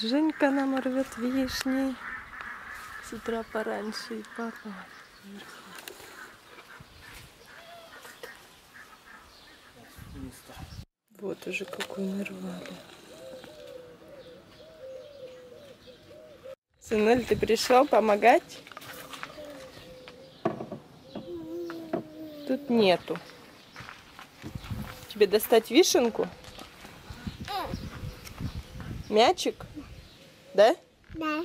Женька нам рвет вишни. С утра пораньше и папа. Вот уже какой нарвали. Сынуль, ты пришел помогать? Тут нету. Тебе достать вишенку? Мячик? Да? Да.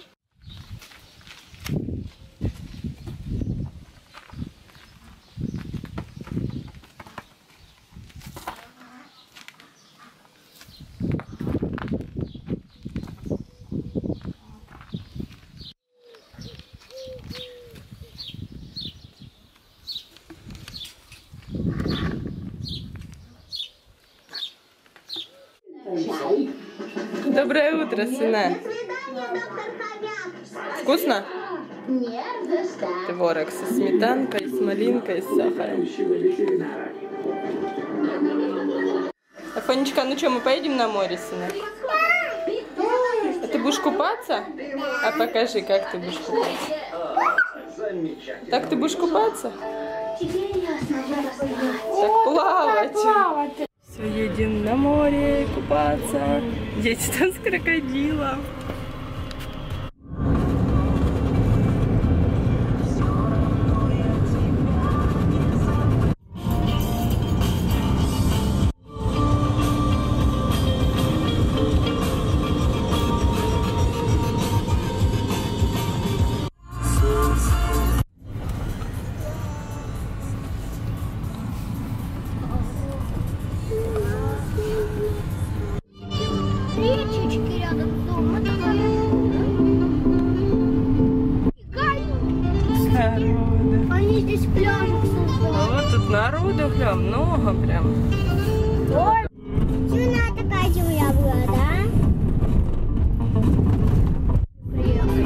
Доброе утро, сына. Вкусно? Творог со сметанкой, с малинкой, с сахаром. Афонечка, ну что, мы поедем на море, сына? А ты будешь купаться? А покажи, как ты будешь купаться. Так ты будешь купаться? Так плавать. Все, едем на море купаться. Дети там с крокодилом. Народу прям много прям. Ой, Сюда такая земля была, да? Приехали.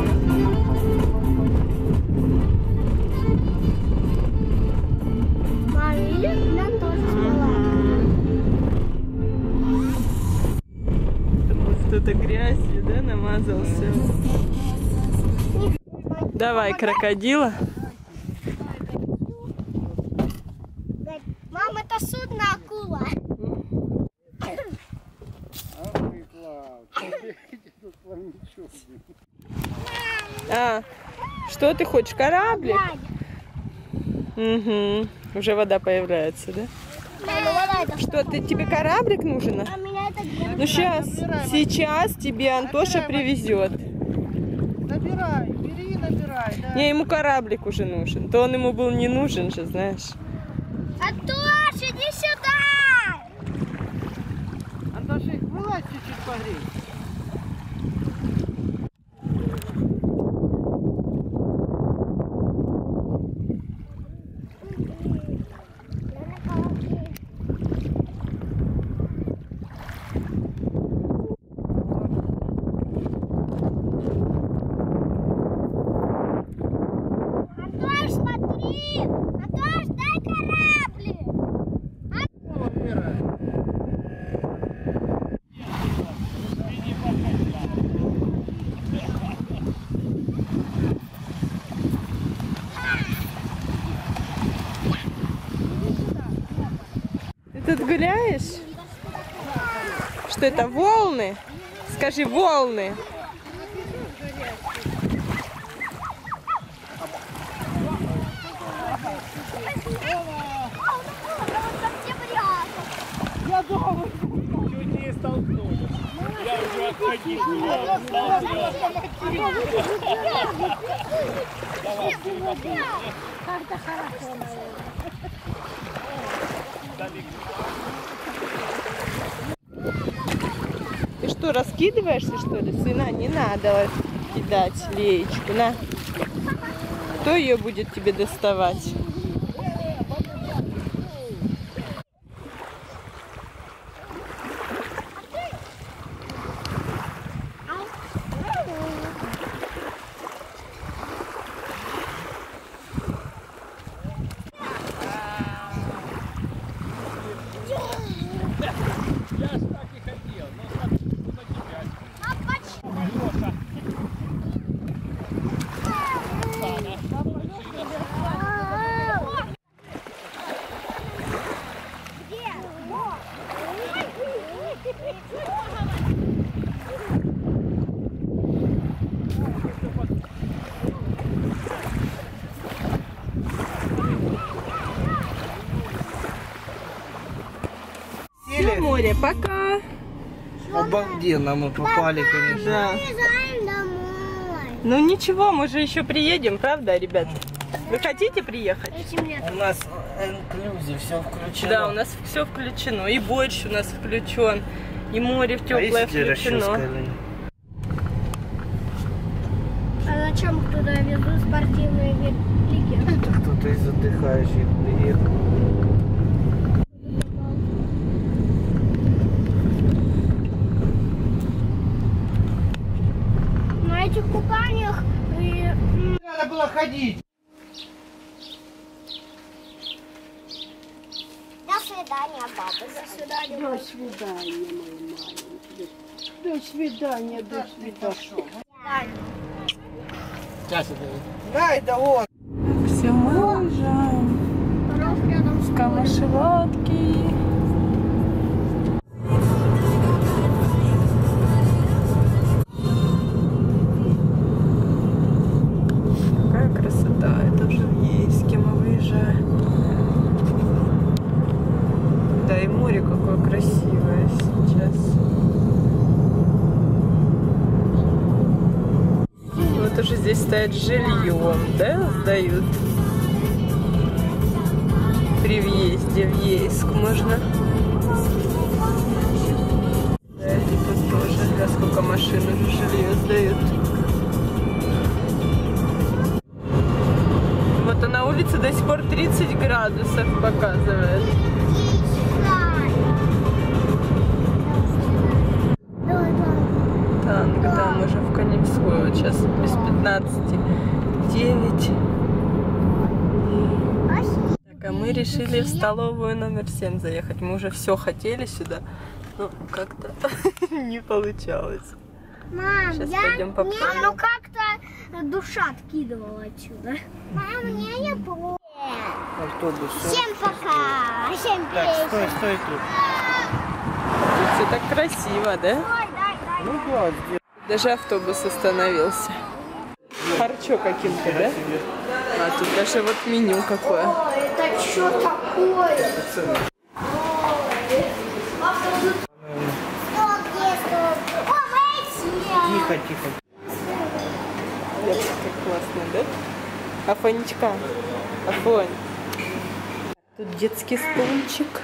Мам, видишь, нам тоже смола. Потому что кто-то грязью, да, намазался. Давай, крокодила. Мам, это судно акула. А, что ты хочешь, кораблик? Угу. Уже вода появляется, да? Что, ты, тебе кораблик нужен? а? Меня это где? Ну сейчас, сейчас тебе Антоша привезет. Набирай, бери и набирай, да. Не, ему кораблик уже нужен. То он ему был не нужен же, знаешь. Антош, иди сюда! Антошик, вылазь чуть-чуть погрей. Антош, смотри! Антош, дай кораблик! Вот, Вера. Ты тут гуляешь? Что это, волны? Скажи, волны. Я думал, Чуть не столкнулись. Я уже отходил. Я остался. Ты что, раскидываешься, что ли? Сына, не надо кидать леечку. На. Кто ее будет тебе доставать? Я ж так и хотел, но смотри, на тебя. Море. Пока. Обалденно мы попали, конечно. Да. Приезжаем домой. Ну ничего, мы же еще приедем, правда, ребят? Вы хотите приехать? У нас инклюзив, все включено. Да, у нас все включено. И борщ у нас включен, и море в А теплое расческа включено. А зачем туда везут спортивные велики? Это кто-то из отдыхающих приехал. На этих купаниях и... м, Надо было ходить. До свидания, папа. До свидания. До свидания, мой маленький. До свидания, до свидания. Сейчас это. Дай, да вот. Все, мы уезжаем. Ров рядом стоят жильем, да, сдают? При въезде в Ейск можно. Да, и тут тоже, да, сколько машин уже жилье сдают. Вот а на улице до сих пор 30 градусов показывает. 12. 9. Так, а мы решили в столовую номер 7 заехать. Мы уже все хотели сюда, но как-то не получалось. Мам, Сейчас я... пойдем попробуем. Ну как-то душа откидывала отсюда. Мам, мне я плохо. Автобус. Всем пока. Всем привет. Так, стой, стой тут. Тут все так красиво, да? Стой, дай, дай. Ну да, Даже автобус остановился. Харчо каким-то, да? А тут даже вот меню какое. Ой, это что такое? О, Тихо, тихо. Нет, как классно, да? Афонечка. Афонь. Тут детский стульчик.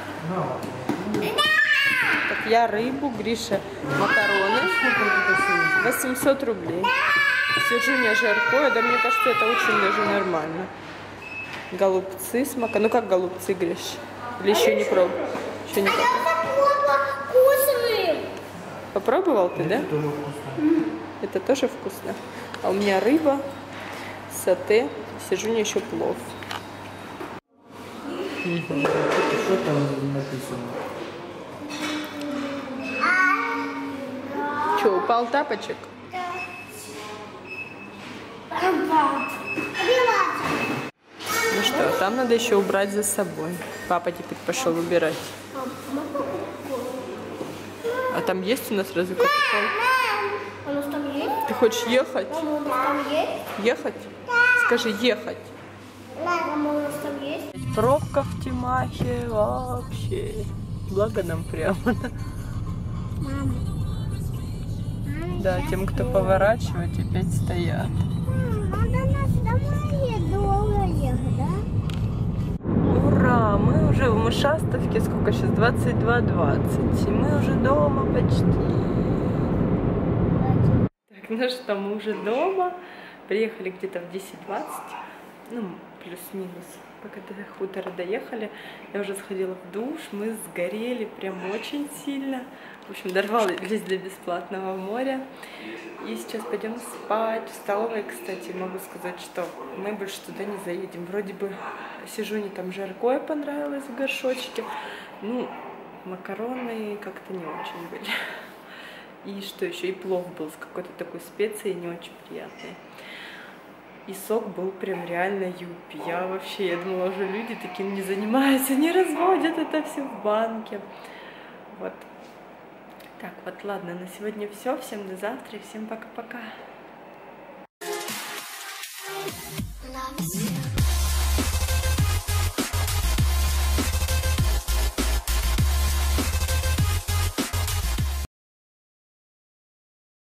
Так, я рыбу, Гриша макароны. 800 рублей. Сержуня жаркое, да мне кажется, это очень даже нормально. Голубцы с мака. Ну как голубцы, Гриш? Или еще не пробовал? Еще не пробовал. Попробовал ты, да? Тоже вкусно. Это тоже вкусно. А у меня рыба, сате, сижуня еще плов. Что там написано? Че, упал тапочек? Ну что, там надо еще убрать за собой. Папа теперь пошел убирать. А там есть у нас разве кока-кола? Ты хочешь ехать? Ехать? Скажи, ехать. Пробка в Тимахе вообще. Благо нам прямо. Мама. Да, тем, кто поворачивает, опять стоят. Ура! Мы уже в Мышастовке, сколько сейчас? 22.20. И мы уже дома почти. Так, ну что, мы уже дома. Приехали где-то в 10.20. Ну, плюс-минус. Пока до хутора доехали, я уже сходила в душ, мы сгорели прям очень сильно. В общем, дорвались до бесплатного моря. И сейчас пойдем спать. В столовой, кстати, могу сказать, что мы больше туда не заедем. Вроде бы сижу, не там жаркое понравилось в горшочке. Ну, макароны как-то не очень были. И что еще? И плов был с какой-то такой специей, не очень приятной. И сок был прям реально юпи. Я вообще, я думала, уже люди таким не занимаются, не разводят это все в банке. Вот. Так, вот, ладно, на сегодня все. Всем до завтра и всем пока-пока. Love is you.